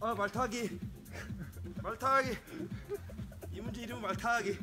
아 말타기. 말타기. 이 문제 이름은 말타기.